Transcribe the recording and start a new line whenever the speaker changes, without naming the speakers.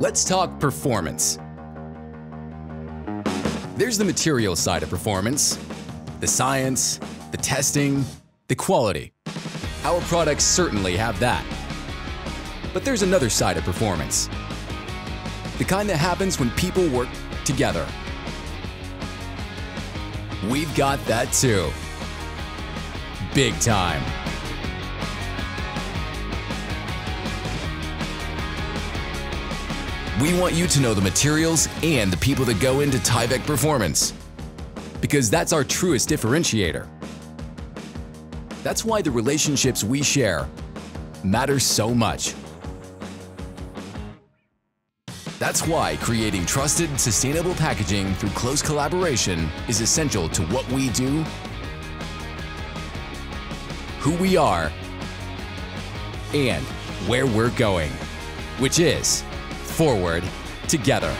Let's talk performance. There's the material side of performance, the science, the testing, the quality. Our products certainly have that. But there's another side of performance. The kind that happens when people work together. We've got that too. Big time. We want you to know the materials and the people that go into Tyvek Performance. Because that's our truest differentiator. That's why the relationships we share matter so much. That's why creating trusted, sustainable packaging through close collaboration is essential to what we do, who we are, and where we're going, which is forward together.